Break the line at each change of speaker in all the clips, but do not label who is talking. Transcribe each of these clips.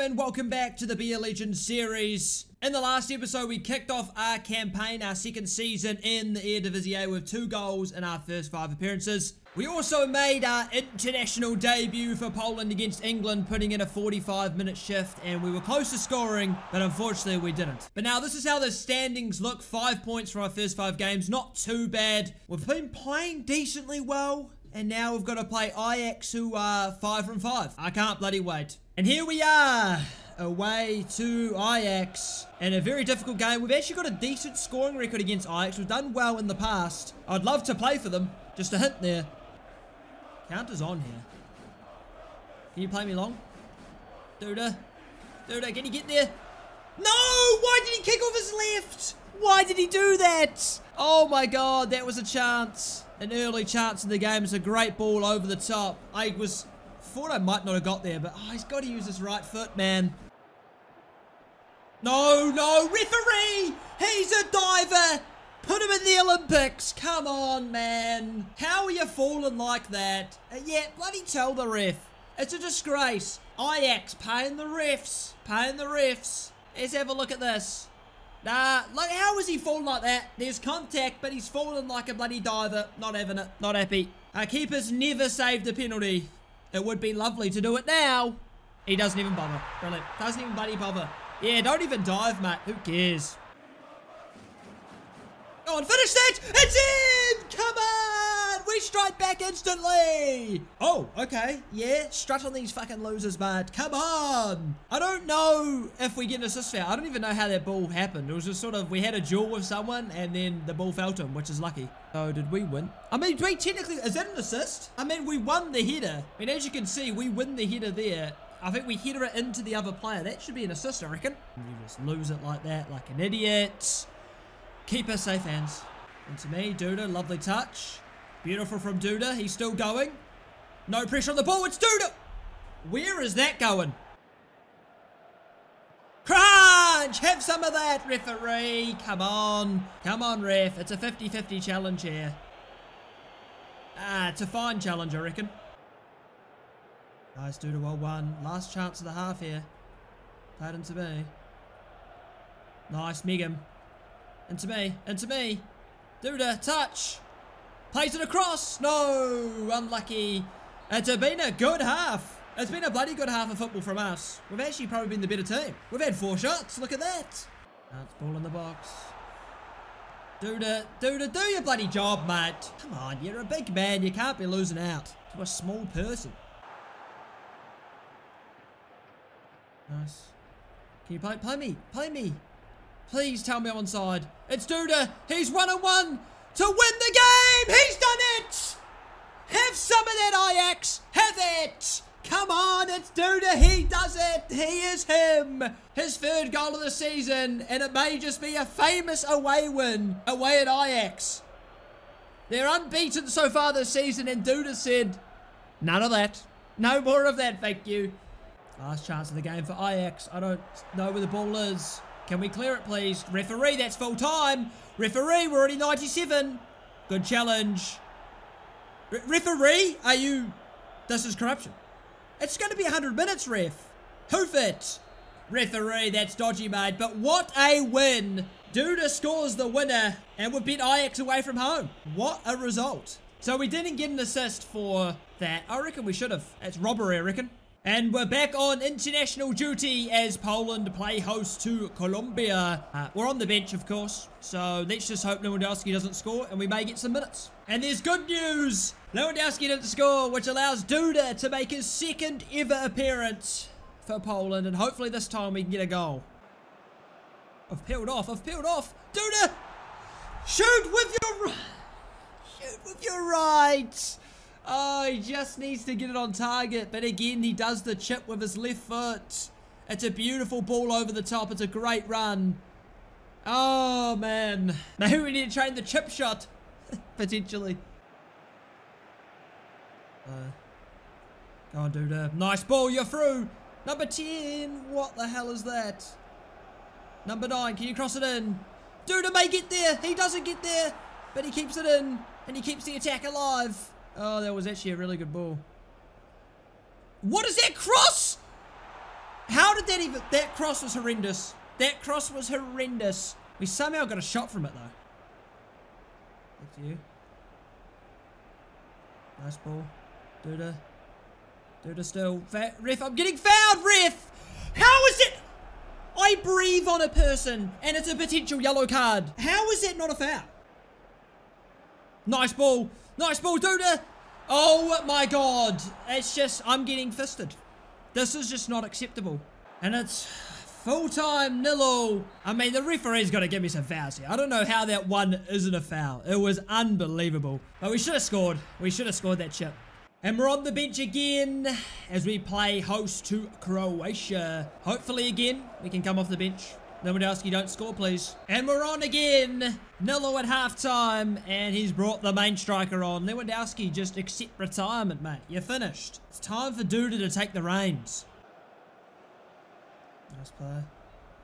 And welcome back to the Be a Legend series. In the last episode, we kicked off our campaign, our second season in the Eredivisie with two goals in our first five appearances. We also made our international debut for Poland against England, putting in a 45 minute shift, and we were close to scoring, but unfortunately we didn't. But now this is how the standings look. Five points from our first five games, not too bad. We've been playing decently well, and now we've got to play Ajax, who are five from five. I can't bloody wait. And here we are, away to Ajax in a very difficult game. We've actually got a decent scoring record against Ajax. We've done well in the past. I'd love to play for them. Just a hint there. Counter's on here. Can you play me long? Duda. Duda, can you get there? No! Why did he kick off his left? Why did he do that? Oh my god, that was a chance. An early chance in the game. It's a great ball over the top. I was thought I might not have got there, but oh, he's got to use his right foot, man. No, no, referee! He's a diver! Put him in the Olympics! Come on, man. How are you falling like that? Uh, yeah, bloody tell the ref. It's a disgrace. Ajax paying the refs. Paying the refs. Let's have a look at this. Nah, look, how is he falling like that? There's contact, but he's falling like a bloody diver. Not having it. Not happy. Our keeper's never saved a penalty. It would be lovely to do it now. He doesn't even bother. Brilliant. Doesn't even bloody bother. Yeah, don't even dive, Matt. Who cares? Go on, finish that! It's in! Come on! We strike back instantly! Oh, okay. Yeah, strut on these fucking losers, bud. Come on! I don't know if we get an assist foul. I don't even know how that ball happened. It was just sort of, we had a duel with someone and then the ball fell to him, which is lucky. So, did we win? I mean, we technically, is that an assist? I mean, we won the header. I mean, as you can see, we win the header there. I think we header it into the other player. That should be an assist, I reckon. You just lose it like that, like an idiot. Keep safe hands. And to me, Duda, lovely touch. Beautiful from Duda. He's still going. No pressure on the ball. It's Duda. Where is that going? Crunch! Have some of that, referee. Come on. Come on, ref. It's a 50-50 challenge here. Ah, it's a fine challenge, I reckon. Nice, Duda, well won. Last chance of the half here. Played into me. Nice, Megan. Into me. Into me. Duda, touch. Plays it across. No. Unlucky. It's been a good half. It's been a bloody good half of football from us. We've actually probably been the better team. We've had four shots. Look at that. That's ball in the box. Duda, Duda, do your bloody job, mate. Come on, you're a big man. You can't be losing out to a small person. Nice. Can you play, play me? Play me. Please tell me I'm on side. It's Duda. He's one on one to win the game. He's done it. Have some of that, Ajax. Have it. Come on, it's Duda. He does it. He is him. His third goal of the season, and it may just be a famous away win away at Ajax. They're unbeaten so far this season, and Duda said, none of that. No more of that, thank you. Last chance of the game for Ajax. I don't know where the ball is. Can we clear it, please? Referee, that's full time. Referee, we're already 97. Good challenge. Re referee, are you... This is corruption. It's going to be 100 minutes, ref. Hoof it. Referee, that's dodgy, mate. But what a win. Duda scores the winner, and we've beat Ajax away from home. What a result. So we didn't get an assist for that. I reckon we should have. It's robbery, I reckon. And we're back on international duty as Poland play host to Colombia. Uh, we're on the bench, of course, so let's just hope Lewandowski doesn't score and we may get some minutes. And there's good news! Lewandowski didn't score, which allows Duda to make his second ever appearance for Poland, and hopefully this time we can get a goal. I've peeled off, I've peeled off! Duda! Shoot with your... Shoot with your right! Oh, he just needs to get it on target. But again, he does the chip with his left foot. It's a beautiful ball over the top. It's a great run. Oh, man. Maybe we need to train the chip shot. Potentially. Uh, go on, dude. Nice ball. You're through. Number 10. What the hell is that? Number 9. Can you cross it in? Duda may get there. He doesn't get there. But he keeps it in. And he keeps the attack alive. Oh, that was actually a really good ball. What is that cross? How did that even... That cross was horrendous. That cross was horrendous. We somehow got a shot from it, though. Thank you. Nice ball. Duda. Duda still. Fa ref, I'm getting fouled, ref! How is it... I breathe on a person, and it's a potential yellow card. How is that not a foul? Nice ball. Nice ball, Duda. Oh my god. It's just, I'm getting fisted. This is just not acceptable. And it's full-time nil I mean, the referee's got to give me some fouls here. I don't know how that one isn't a foul. It was unbelievable. But we should have scored. We should have scored that chip. And we're on the bench again as we play host to Croatia. Hopefully again, we can come off the bench. Lewandowski, don't score, please. And we're on again. Nilo at halftime, and he's brought the main striker on. Lewandowski, just accept retirement, mate. You're finished. It's time for Duda to take the reins. Nice play.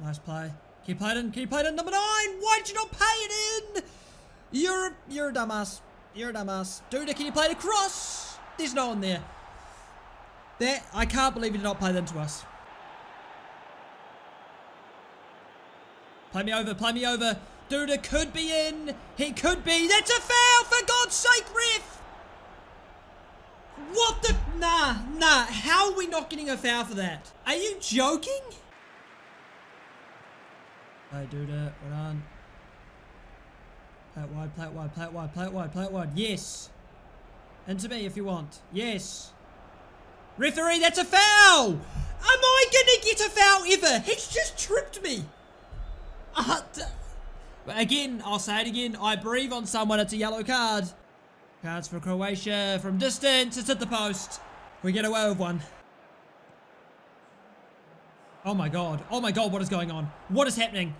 Nice play. Keep playing in. Keep playing in. Number nine. Why did you not pay it in? You're, you're a dumbass. You're a dumbass. Duda, can you play it across? There's no one there. That, I can't believe you did not play them to us. Play me over, play me over. Duda could be in. He could be. That's a foul, for God's sake, ref. What the? Nah, nah. How are we not getting a foul for that? Are you joking? Play Duda, what on? Play it wide, play it wide, play it wide, play it wide, play it wide. Yes. Into me if you want. Yes. Referee, that's a foul! Am I gonna get a foul ever? He's just tripped me. Again, I'll say it again. I breathe on someone. It's a yellow card. Cards for Croatia from distance. It's at the post. We get away with one. Oh my god. Oh my god, what is going on? What is happening?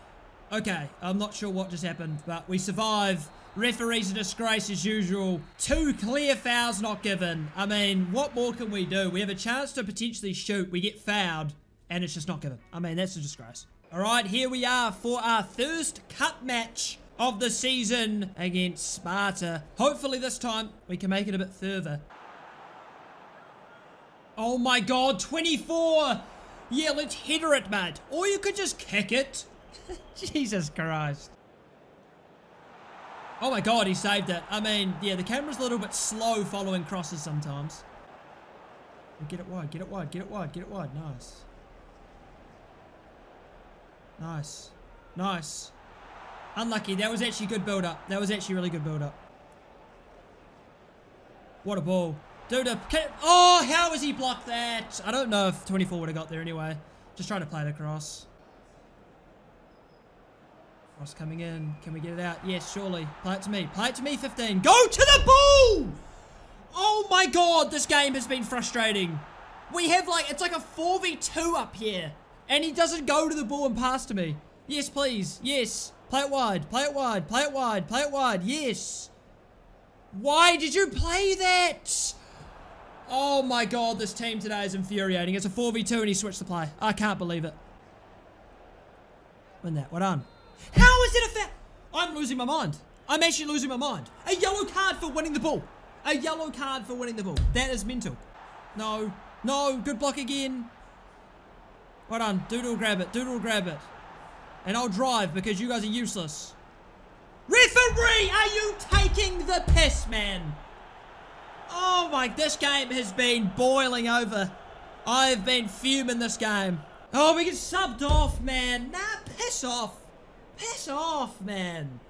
Okay, I'm not sure what just happened, but we survive. Referees a disgrace as usual. Two clear fouls not given. I mean, what more can we do? We have a chance to potentially shoot. We get fouled, and it's just not given. I mean, that's a disgrace. All right, here we are for our first cup match of the season against Sparta. Hopefully this time we can make it a bit further. Oh my god, 24! Yeah, let's header it, mate. Or you could just kick it. Jesus Christ. Oh my god, he saved it. I mean, yeah, the camera's a little bit slow following crosses sometimes. Get it wide, get it wide, get it wide, get it wide. Nice. Nice. Nice. Unlucky. That was actually good build-up. That was actually really good build-up. What a ball. Dude, oh, how has he blocked that? I don't know if 24 would have got there anyway. Just trying to play it across. Cross coming in. Can we get it out? Yes, surely. Play it to me. Play it to me, 15. Go to the ball! Oh my god, this game has been frustrating. We have like, it's like a 4v2 up here. And he doesn't go to the ball and pass to me. Yes, please. Yes. Play it wide. Play it wide. Play it wide. Play it wide. Yes. Why did you play that? Oh my god, this team today is infuriating. It's a 4v2 and he switched the play. I can't believe it. Win that. What on? How is it a fair? I'm losing my mind. I'm actually losing my mind. A yellow card for winning the ball. A yellow card for winning the ball. That is mental. No. No. Good block again. Hold on. Doodle grab it. Doodle grab it. And I'll drive because you guys are useless. Referee, are you taking the piss, man? Oh my, this game has been boiling over. I've been fuming this game. Oh, we get subbed off, man. Nah, piss off. Piss off, man.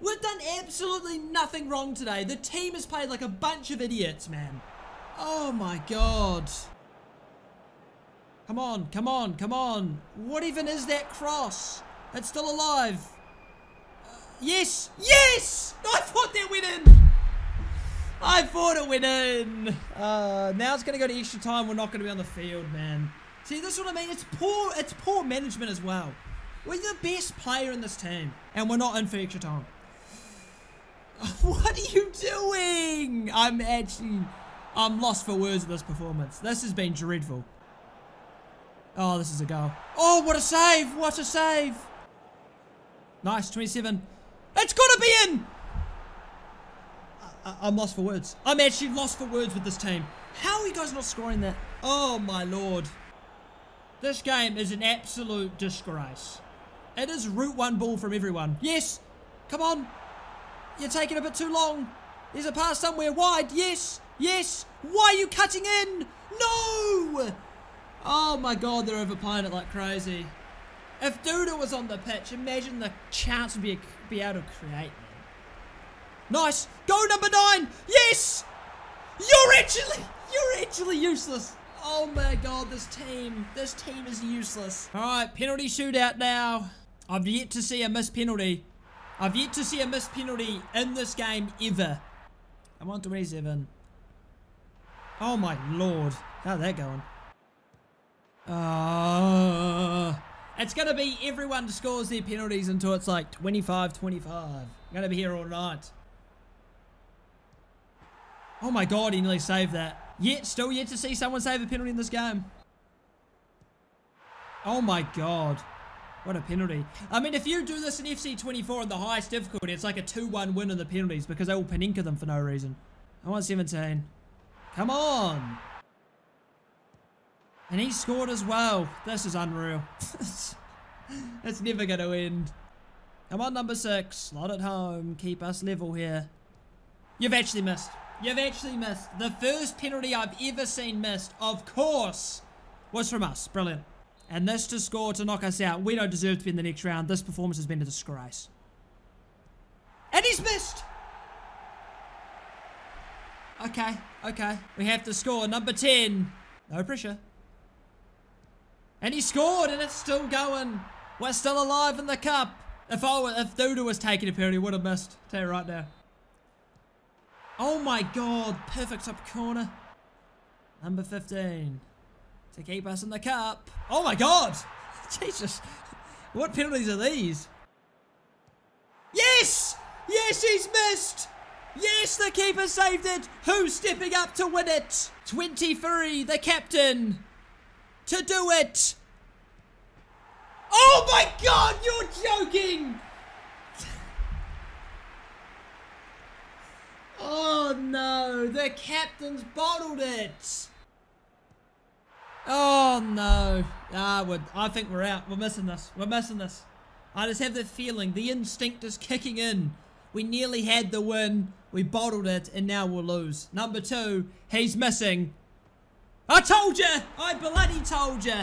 We've done absolutely nothing wrong today. The team has played like a bunch of idiots, man. Oh my god. Come on, come on, come on. What even is that cross? It's still alive. Uh, yes, yes! I thought that went in. I thought it went in. Uh, now it's going to go to extra time. We're not going to be on the field, man. See, this is what I mean. It's poor. It's poor management as well. We're the best player in this team, and we're not in for extra time. What are you doing? I'm actually, I'm lost for words at this performance. This has been dreadful. Oh, this is a goal. Oh, what a save. What a save. Nice, 27. It's got to be in. I, am lost for words. I'm actually lost for words with this team. How are you guys not scoring that? Oh, my lord. This game is an absolute disgrace. It is root one ball from everyone. Yes. Come on. You're taking a bit too long. There's a pass somewhere wide. Yes. Yes. Why are you cutting in? No. Oh my god, they're overplaying it like crazy. If Duda was on the pitch, imagine the chance would be, be able to create. Nice. Go number nine. Yes. You're actually, you're actually useless. Oh my god, this team, this team is useless. All right, penalty shootout now. I've yet to see a missed penalty. I've yet to see a missed penalty in this game ever. I'm on 27. Oh my lord. How's that going? Uh, it's going to be everyone scores their penalties until it's like 25-25. I'm going to be here all night. Oh my god, he nearly saved that. Yet, still yet to see someone save a penalty in this game. Oh my god. What a penalty. I mean, if you do this in FC24 in the highest difficulty, it's like a 2-1 win in the penalties because they will Panenka them for no reason. I want 17. Come on. And he scored as well. This is unreal. it's never going to end. Come on, number six. Slot it home. Keep us level here. You've actually missed. You've actually missed. The first penalty I've ever seen missed, of course, was from us. Brilliant. And this to score to knock us out. We don't deserve to be in the next round. This performance has been a disgrace. And he's missed. Okay, okay. We have to score. Number 10. No pressure. And he scored and it's still going. We're still alive in the cup. If I if Duda was taking a penalty, would have missed. Tell you right now. Oh my god, perfect up corner. Number 15. To keep us in the cup. Oh my god! Jesus. What penalties are these? Yes! Yes, he's missed! Yes, the keeper saved it! Who's stepping up to win it? 23, the captain! To do it! Oh my god, you're joking! Oh no, the captain's bottled it. Oh no. Ah, we're, I think we're out. We're missing this. We're missing this. I just have the feeling. The instinct is kicking in. We nearly had the win. We bottled it and now we'll lose. Number two, he's missing. I told you. I bloody told you.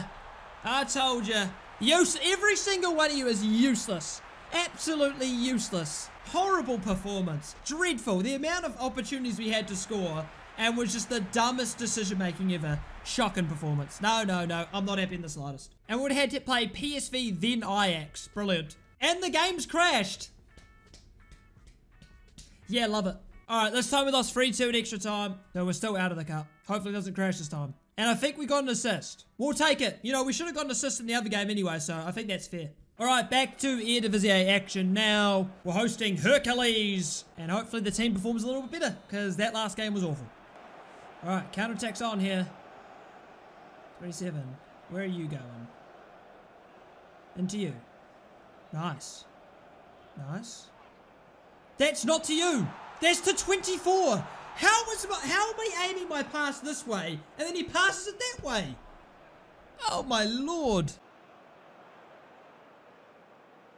I told you. Use, every single one of you is useless. Absolutely useless. Horrible performance. Dreadful. The amount of opportunities we had to score and was just the dumbest decision making ever. Shocking performance. No, no, no. I'm not happy in the slightest. And we would had to play PSV then Ajax. Brilliant. And the game's crashed. Yeah, love it. Alright, this time we lost 3-2 in extra time. So we're still out of the cup. Hopefully it doesn't crash this time. And I think we got an assist. We'll take it. You know, we should have got an assist in the other game anyway, so I think that's fair. Alright, back to Eredivisie action now. We're hosting Hercules. And hopefully the team performs a little bit better, because that last game was awful. Alright, counterattack's on here. 27. Where are you going? Into you. Nice. Nice. That's not to you. That's to 24. How was my, how am I aiming my pass this way and then he passes it that way? Oh my lord.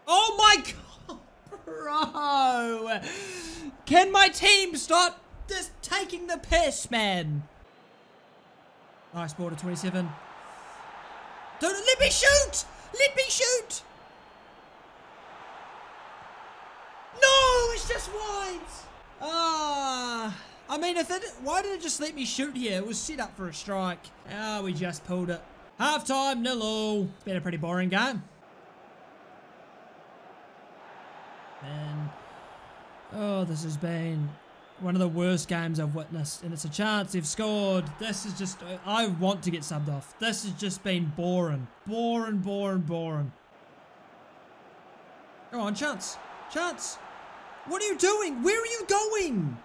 Oh my god, bro. Can my team stop just taking the piss, man? Nice ball to 27. Don't let me shoot! Let me shoot! No, it's just wide. Ah. I mean, if it, why did it just let me shoot here? It was set up for a strike. Ah, oh, we just pulled it. Half time, nil all. Been a pretty boring game. And, oh, this has been one of the worst games I've witnessed. And it's a chance they've scored. This is just, I want to get subbed off. This has just been boring. Boring, boring, boring. Come on, chance. Chance. What are you doing? Where are you going?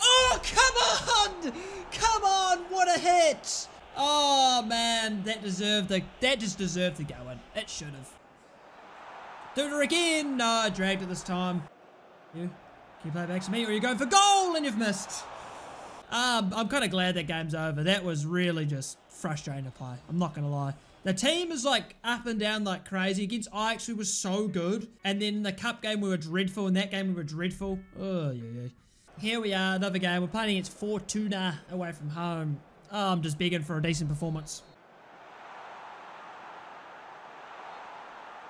Oh, come on! Come on, what a hit! Oh, man, that deserved the, that just deserved to go in. It should have. Do it again! No, I dragged it this time. You, can you play back to me, or you're you going for goal and you've missed? Um, I'm kind of glad that game's over. That was really just frustrating to play. I'm not going to lie. The team is like up and down like crazy. Against Ajax, we were so good. And then the cup game, we were dreadful. In that game, we were dreadful. Oh, yeah, yeah. Here we are, another game. We're playing against Fortuna away from home. Oh, I'm just begging for a decent performance.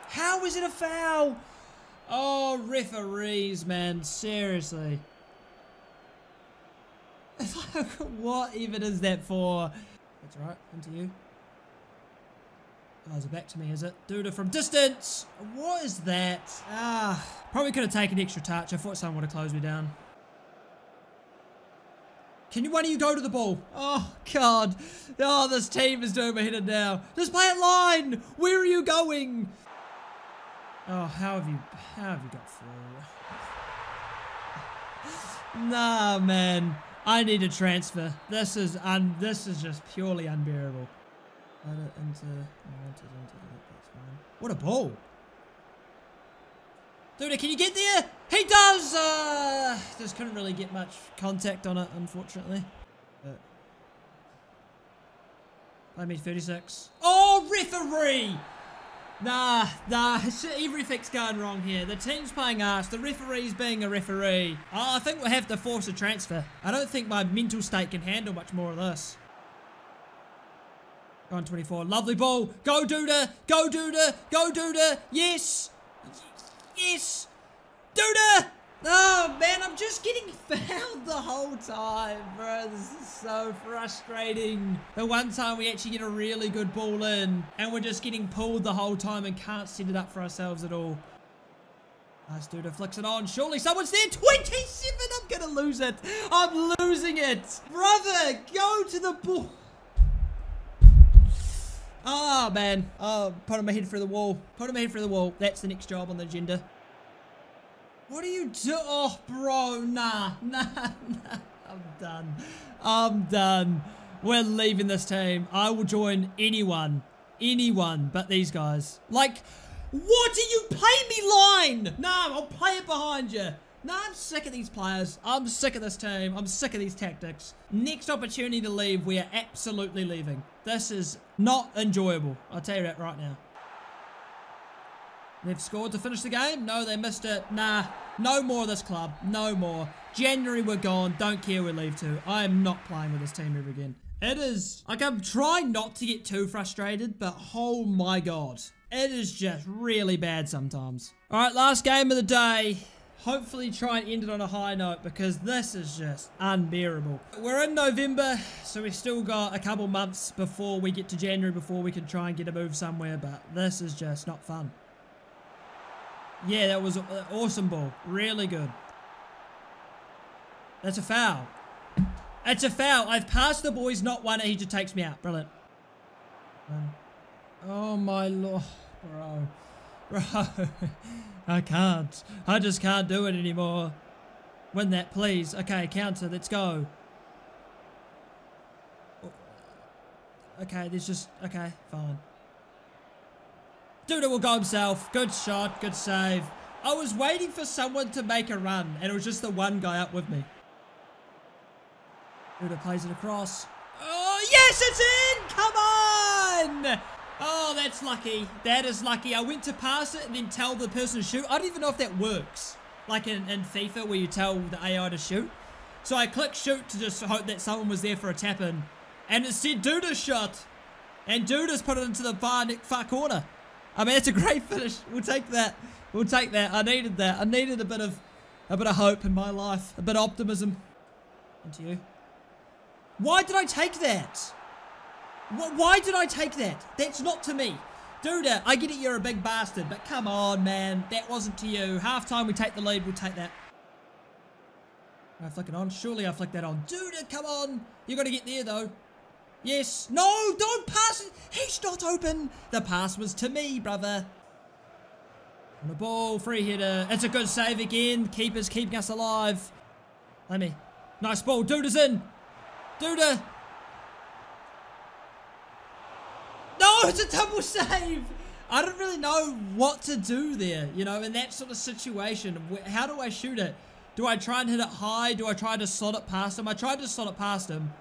How is it a foul? Oh, referees, man. Seriously. what even is that for? That's right. Into you. Oh, is it back to me, is it? Duda from distance! What is that? Ah, probably could have taken extra touch. I thought someone would have closed me down. Can you, one of you go to the ball? Oh, God. Oh, this team is overheated now. Just play it line! Where are you going? Oh, how have you, how have you got through? nah, man. I need a transfer. This is un, this is just purely unbearable. Into, into, into, what a ball. Dude, can you get there? He does! Uh, just couldn't really get much contact on it, unfortunately. But I mean 36. Oh, referee! Nah, nah, everything's going wrong here. The team's playing us, the referee's being a referee. Oh, I think we'll have to force a transfer. I don't think my mental state can handle much more of this. On 24, lovely ball. Go Duda, go Duda, go Duda, yes! Yes! Duda! Oh man, I'm just getting fouled the whole time, bro. This is so frustrating. The one time we actually get a really good ball in, and we're just getting pulled the whole time and can't set it up for ourselves at all. Nice Duda flicks it on. Surely someone's there. 27! I'm gonna lose it. I'm losing it. Brother, go to the ball. Oh, man. Ah, oh, putting my head through the wall. Putting my head through the wall. That's the next job on the agenda. What are you do? Oh, bro, nah, nah, nah. I'm done. I'm done. We're leaving this team. I will join anyone, anyone but these guys. Like, what do you play me line? Nah, I'll play it behind you. Nah, I'm sick of these players. I'm sick of this team. I'm sick of these tactics. Next opportunity to leave, we are absolutely leaving. This is not enjoyable. I'll tell you that right now. They've scored to finish the game? No, they missed it. Nah, no more of this club. No more. January, we're gone. Don't care we leave to. I am not playing with this team ever again. It is, like I'm trying not to get too frustrated, but oh my god. It is just really bad sometimes. All right, last game of the day. Hopefully try and end it on a high note because this is just unbearable. We're in November, so we've still got a couple months before we get to January before we can try and get a move somewhere, but this is just not fun. Yeah, that was an awesome ball. Really good. That's a foul. It's a foul. I've passed the boys, not one. He just takes me out. Brilliant. Um, oh, my lord. Bro. Bro. I can't. I just can't do it anymore. Win that, please. Okay, counter. Let's go. Oh, okay, there's just... Okay, fine. Duda will go himself. Good shot. Good save. I was waiting for someone to make a run, and it was just the one guy up with me. Duda plays it across. Oh, yes, it's in! Come on! Oh, that's lucky. That is lucky. I went to pass it and then tell the person to shoot. I don't even know if that works. Like in, in FIFA where you tell the AI to shoot. So I clicked shoot to just hope that someone was there for a tap in. And it said Duda shot. And Duda's put it into the far, far corner. I mean, it's a great finish. We'll take that. We'll take that. I needed that. I needed a bit of a bit of hope in my life. A bit of optimism. Into you. Why did I take that? Why did I take that? That's not to me. Duda, uh, I get it you're a big bastard, but come on, man. That wasn't to you. Half time we take the lead, we'll take that. I flick it on. Surely I flick that on. Duda, uh, come on. You got to get there, though. Yes. No, don't pass it. He's not open. The pass was to me, brother. On the ball, free hitter. It's a good save again. Keeper's keeping us alive. Let me. Nice ball. Duda's in. Duda. Uh, It's a double save. I don't really know what to do there, you know, in that sort of situation. How do I shoot it? Do I try and hit it high? Do I try to slot it past him? I tried to slot it past him.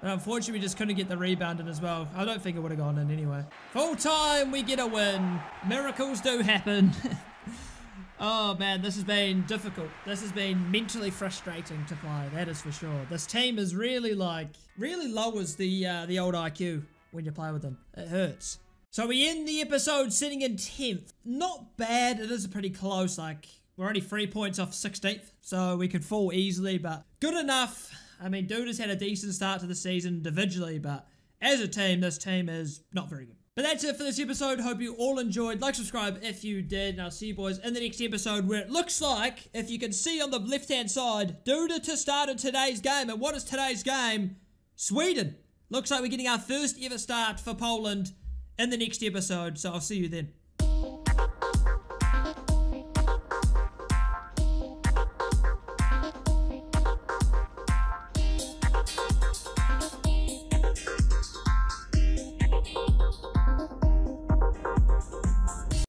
But unfortunately, we just couldn't get the rebound in as well. I don't think it would have gone in anyway. Full time, we get a win. Miracles do happen. oh man, this has been difficult. This has been mentally frustrating to play. That is for sure. This team is really like, really lowers the uh, the old IQ when you play with them. It hurts. So we end the episode sitting in 10th. Not bad. It is pretty close. Like, we're only three points off 16th. So we could fall easily, but good enough. I mean, Dude has had a decent start to the season individually, but as a team, this team is not very good. But that's it for this episode. Hope you all enjoyed. Like, subscribe if you did. And I'll see you boys in the next episode where it looks like, if you can see on the left-hand side, Duda to start in today's game. And what is today's game? Sweden. Looks like we're getting our first ever start for Poland in the next episode. So I'll see you then.